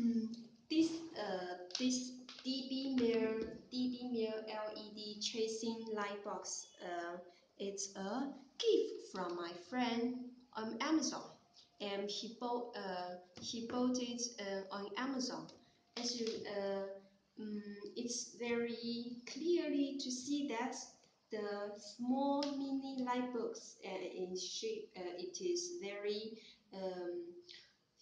Mm, this uh this Dbmier DB Mirror LED tracing light box uh it's a gift from my friend on Amazon. And he bought uh he bought it uh, on Amazon. As you uh um, it's very clearly to see that the small mini light box uh, in shape uh, it is very um,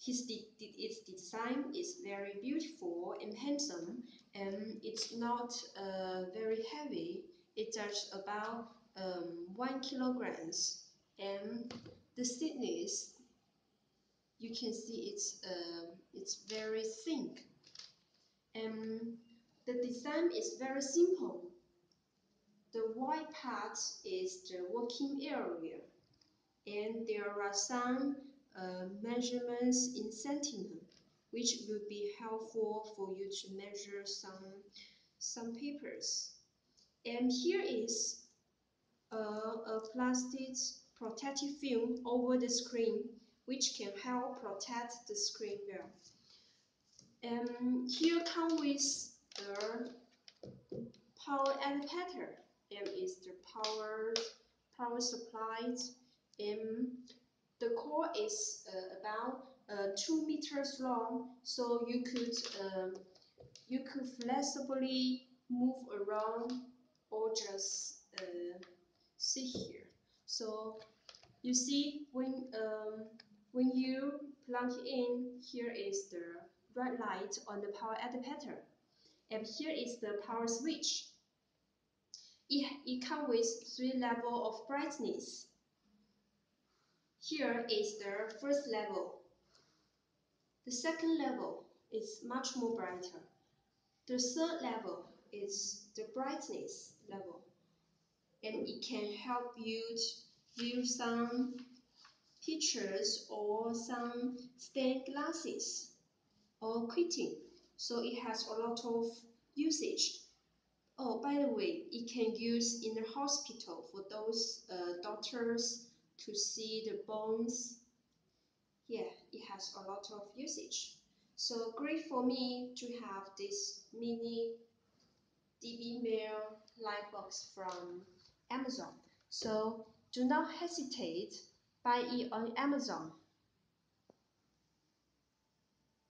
his its design is very beautiful and handsome, and it's not uh, very heavy. it's does about um, one kilograms, and the thickness you can see it's uh, it's very thin, and the design is very simple. The white part is the working area, and there are some measurements in centimeter, which will be helpful for you to measure some, some papers. And here is uh, a plastic protective film over the screen, which can help protect the screen well. And here come with the power adapter, and is the power power supply and the core is uh, about uh, two meters long, so you could um, you could flexibly move around or just uh, sit here. So you see when um, when you plug in, here is the red light on the power adapter, and here is the power switch. It, it comes with three level of brightness. Here is the first level. The second level is much more brighter. The third level is the brightness level. And it can help you to view some pictures or some stained glasses or quitting. So it has a lot of usage. Oh, by the way, it can use in the hospital for those uh, doctors to see the bones. Yeah, it has a lot of usage. So great for me to have this mini Dbmier light box from Amazon. So do not hesitate, buy it on Amazon.